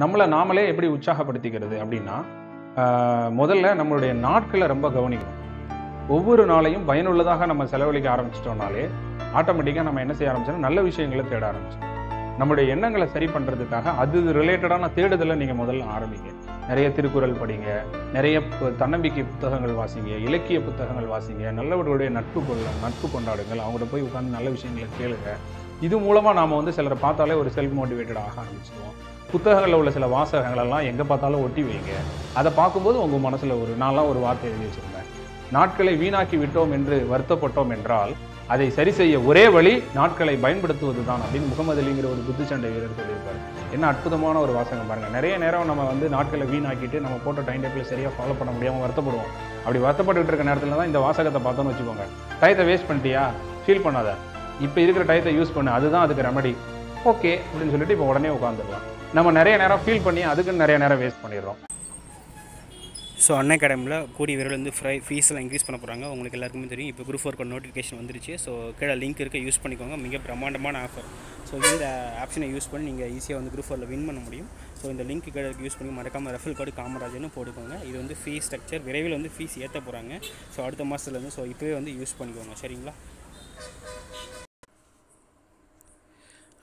நம்மளை நாமளே எப்படி உற்சாகப்படுத்திக்கிறது அப்படின்னா முதல்ல நம்மளுடைய நாட்களை ரொம்ப கவனிக்கணும். ஒவ்வொரு நாளையும் பயனுள்ளதாக நம்ம செலவழிக்க ஆரம்பிச்சிட்டோம்னாலே ஆட்டோமேட்டிக்காக நம்ம என்ன செய்ய ஆரம்பிச்சோம் நல்ல விஷயங்களை தேட ஆரம்பிச்சோம் நம்முடைய எண்ணங்களை சரி பண்ணுறதுக்காக அது ரிலேட்டடான தேடுதலை நீங்கள் முதல்ல ஆரம்பிங்க. நிறைய திருக்குறள் படிங்க நிறைய பு- தன்னம்பிக்கை புத்தகங்கள் வாசிங்க இலக்கிய புத்தகங்கள் வாசிங்க நல்லவர்களுடைய நட்பு கொள்ள நட்பு கொண்டாடுங்கள் அவங்கள்ட்ட போய் உட்காந்து நல்ல விஷயங்களை கேளுங்க. இது மூலமாக நாம் வந்து சிலரை பார்த்தாலே ஒரு செல்ஃப் மோட்டிவேட்டட் ஆக ஆரம்பிச்சிடுவோம் புத்தகங்களில் உள்ள சில வாசகங்களெல்லாம் எங்கே பார்த்தாலும் ஒட்டி வைங்க. அதை பார்க்கும்போது உங்கள் மனசில் ஒரு நான்லாம் ஒரு வார்த்தை எழுதி வச்சிருந்தேன். நாட்களை வீணாக்கி விட்டோம் என்று வருத்தப்பட்டோம் என்றால் அதை சரி செய்ய ஒரே வழி நாட்களை பயன்படுத்துவது தான் அப்படின்னு முகமது அலிங்கிற ஒரு குத்துச்சண்டை வீரர் சொல்லியிருப்பார் என்ன அற்புதமான ஒரு வாசகம் பாருங்கள் நிறைய நேரம் நம்ம வந்து நாட்களை வீணாக்கிட்டு நம்ம போட்ட டைம் டேபிளை சரியாக ஃபாலோ பண்ண முடியாமல் வருத்தப்படுவோம். அப்படி வருத்தப்பட்டுக்கிட்டு இருக்க நேரத்தில் தான் இந்த வாசகத்தை பார்த்தோன்னு வச்சுக்கோங்க. டயத்தை வேஸ்ட் பண்ணிட்டியா? ஃபீல் பண்ணாத. இப்போ இருக்கிற டயத்தை யூஸ் பண்ணு அதுதான் அதுக்கு ரெமடி ஓகே அப்படின்னு சொல்லிட்டு இப்போ உடனே உட்காந்துடலாம் நம்ம நிறைய நேரம் ஃபீல் பண்ணி அதுக்கு நிறைய நேரம் வேஸ்ட் பண்ணிடுறோம். ஸோ அன்னை அகாடமியில் கூடிய விரைவில் வந்து ஃப்ரை ஃபீஸ்லாம் இன்க்ரீஸ் பண்ண போகிறாங்க உங்களுக்கு எல்லாருக்குமே தெரியும். இப்போ குரூப் ஒர்க்கோட நோட்டிஃபிகேஷன் வந்துருச்சு. ஸோ கீழே லிங்க் இருக்க. யூஸ் பண்ணிக்கோங்க. மிக பிரம்மாண்டமான ஆஃபர் ஸோ இந்த ஆப்ஷனை யூஸ் பண்ணி நீங்கள் ஈஸியாக வந்து குரூப் ஃபோரில் வின் பண்ண முடியும். ஸோ இந்த லிங்க் கீழே யூஸ் பண்ணி மறக்காமல் ரெஃபல் கோடு காமராஜர்னு போட்டுக்கோங்க. இது வந்து ஃபீஸ் ஸ்ட்ரக்சர் விரைவில் வந்து ஃபீஸ் ஏற்ற போகிறாங்க ஸோ அடுத்த மாதத்துலேருந்து ஸோ இப்போவே வந்து யூஸ் பண்ணிக்கோங்க. சரிங்களா?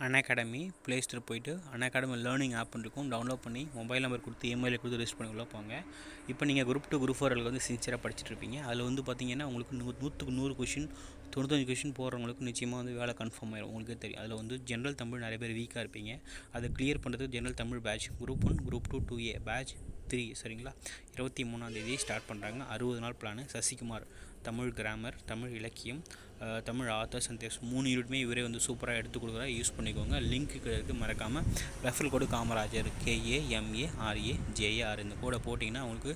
அன் அகாடமி ப்ளே ஸ்டோர் போயிட்டு அன் அகாடமி லேர்னிங் ஆப் இருக்கும். டவுன்லோட் பண்ணி மொபைல் நம்பர் கொடுத்து இமெயில் கொடுத்து ரெஜிஸ்டர் பண்ணி உள்ள போங்க. இப்போ நீங்கள் குரூப் டூ குரூப் ஃபோரில் வந்து சின்சியராக படிச்சுட்டு இருப்பீங்க. அதில் வந்து பார்த்தீங்கன்னா உங்களுக்கு நூ நூற்றுக்கு நூறு கொஷின் தொண்ணூத்தஞ்சு கொஷின் போடுறவங்களுக்கு நிச்சயமாக வந்து வேலை கன்ஃபார்ம் ஆயிடும் உங்களுக்கு தெரியும். அதில் வந்து ஜென்ரல் தமிழ் நிறைய பேர் வீக்காக இருப்பீங்க. அதை கிளியர் பண்ணுறதுக்கு general Tamil batch group one group two two A batch three சரிங்களா? இருபத்தி மூணாந்தேதி ஸ்டார்ட் பண்ணுறாங்க அறுபது நாள் பிளானு சசிகுமார் தமிழ் கிராமர் தமிழ் இலக்கியம் தமிழ் ஆத்தர்ஸ் அண்ட் தேஸ் மூணு யூனிட்டுமே இவரே வந்து சூப்பராக எடுத்து கொடுக்குறா யூஸ் பண்ணிக்கோங்க. லிங்க்கு இருக்குது மறக்காமல் referral code Kamarajar K A M A R A J A R இந்த கோடை போட்டிங்கன்னா உங்களுக்கு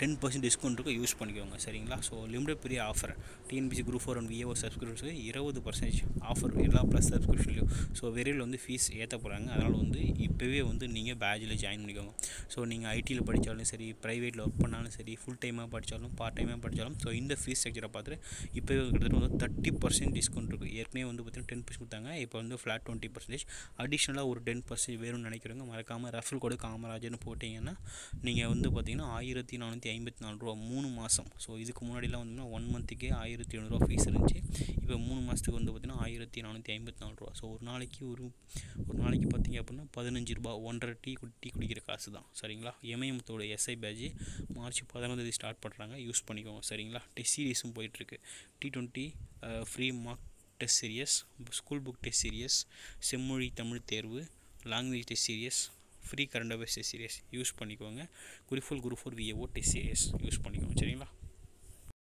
டென் பர்சன்ட் டிஸ்கவுண்ட் இருக்கும் யூஸ் பண்ணிக்கோங்க. சரிங்களா? ஸோ லிமிடெட் பெரிய offer TNPSC group four and VAO சப்ஸ்கிரிப்ஷனுக்கு இருபது பர்சன்டேஜ் ஆஃபர் எல்லா ப்ளஸ் சப்ஸ்கிரிப்ஷன்லையும் ஸோ விரைவில் வந்து ஃபீஸ் ஏற்ற போகிறாங்க அதனால் வந்து இப்போவே வந்து நீங்கள் பேஜில் ஜாயின் பண்ணிக்கோங்க. ஸோ நீங்கள் ஐடியில் படித்தாலும் சரி ப்ரைவேட்டில் ஒர்க் பண்ணாலும் சரி ஃபுல் டைமாக படித்தாலும் பார்ட் டைமாக படித்தாலும் ஸோ இந்த ஃபீஸ் ஸ்ட்ரக்சரை பார்த்துட்டு இப்போவே கிட்டத்தட்ட வந்து தேர்ட்டி பர்சன்ட் டிஸ்கவுண்ட் இருக்குது ஏற்கனவே வந்து பார்த்தீங்கன்னா டென் பர்சன்ட் கொடுத்தாங்க. இப்போ வந்து ஃப்ளாட் டுவெண்ட்டி பர்சன்டேஜ் அடிஷ்னலாக ஒரு டென் பர்சன்ட் வேணும்னு நினைக்கிறவங்க மறக்காமல் ரஃபல் கோடு காமராஜர்னு போட்டிங்கன்னா நீங்கள் வந்து பார்த்தீங்கன்னா ஆயிரத்தி நானூற்றி ஐம்பத்தி நாலு ரூபா மூணு மாதம் ஸோ இதுக்கு முன்னாடிலாம் வந்து ஒன் மந்த்துக்கே ஆயிரத்தி எழுநூறுவா ஃபீஸ் இருந்துச்சு. இப்போ மூணு மாதத்துக்கு வந்து பார்த்திங்கன்னா ஆயிரத்தி நானூற்றி ஐம்பத்தி நாலு ரூபா. ஸோ ஒரு நாளைக்கு ஒரு ஒரு நாளைக்கு பார்த்தீங்க அப்படின்னா பதினஞ்சு ரூபா ஒன்றரை டீ டீ குடிக்கிற காசு தான். சரிங்களா? எம்ஐஎம்த்தோட எஸ்ஐ பேட்ச் மார்ச் பதினொன்றாம் தேதி ஸ்டார்ட் பண்ணுறாங்க யூஸ் பண்ணிக்கோங்க. சரிங்களா? டெஸ்ட் சீரியஸும் போயிட்டுருக்கு T twenty free mark test series school book test series செம்மொழி தமிழ் தேர்வு language test series free current affairs test series use பண்ணிக்கோங்க. Group four group four VAO test series use பண்ணிக்கோங்க. சரிங்களா?